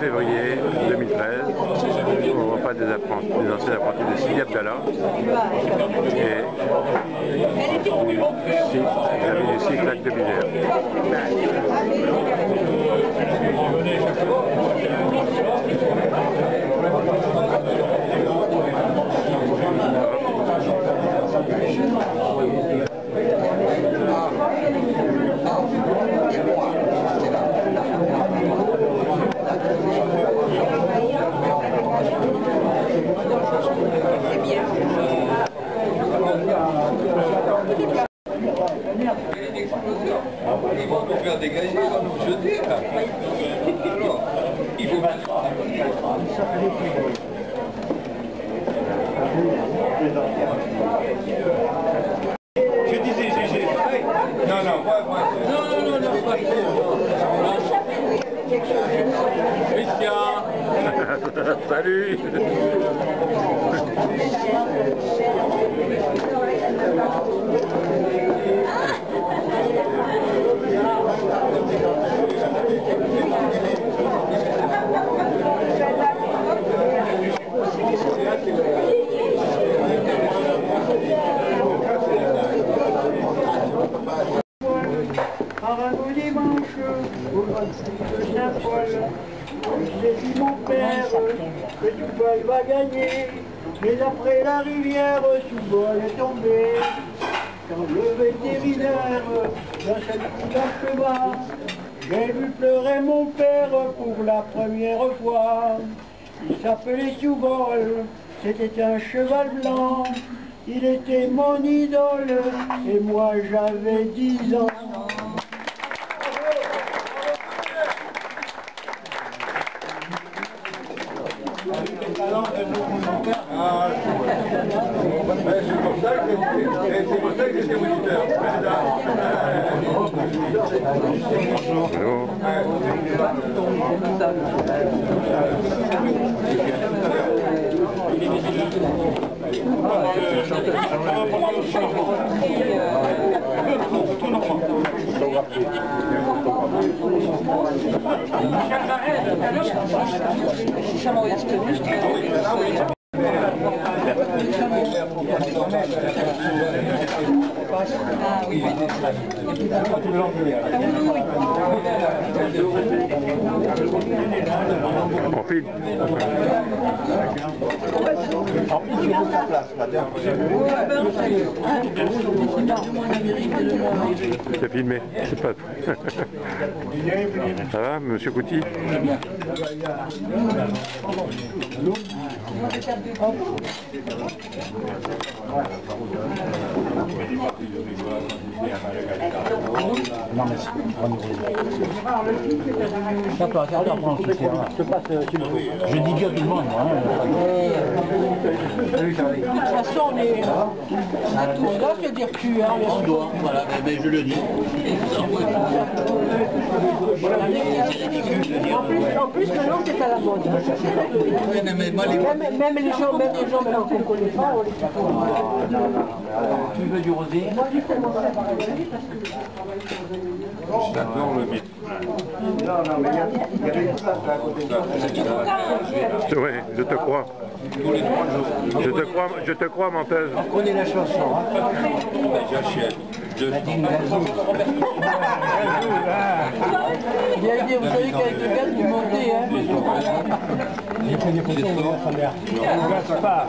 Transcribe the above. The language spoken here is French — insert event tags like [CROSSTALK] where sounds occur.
février 2013 au repas des, apprentis, des anciens apprentis de Sidi Abdallah. Et, et, et, et Je disais, j'ai. Non, non, moi, moi. Non, non, non, non, pas Christian [LAUGHS] Salut j'ai dit mon père que Toubol va gagner, mais après la rivière, Toubol est tombé. Quand le vétérinaire, dans cette coup cheval, j'ai vu pleurer mon père pour la première fois. Il s'appelait Toubol, c'était un cheval blanc. Il était mon idole et moi j'avais dix ans. C'est pour ça que c'est pour ça que j'étais moniteur. Allô On filme C'est filmé, c'est pas... [LAUGHS] Ça va, monsieur Couty. Je passe, Je dis Dieu tout le monde, moi. De toute façon, on est à tout, on doit se dire tu, hein, On doit, voilà, mais je le dis. En plus, en plus maintenant c'est à la mode. hein. mais moi, les... Même, même les gens, même les gens maintenant qu'on ne connaît pas, on les Tu veux du rosé? Moi j'ai commencé à parler parce que J'adore le métier. Oui, je te crois. Tous les trois jours. Je te crois, je te crois, menteuse. On connaît la chanson, hein J'achète. dit, vous savez qu'avec le gaz, vous montez, hein. Fait des photos, on ne pas.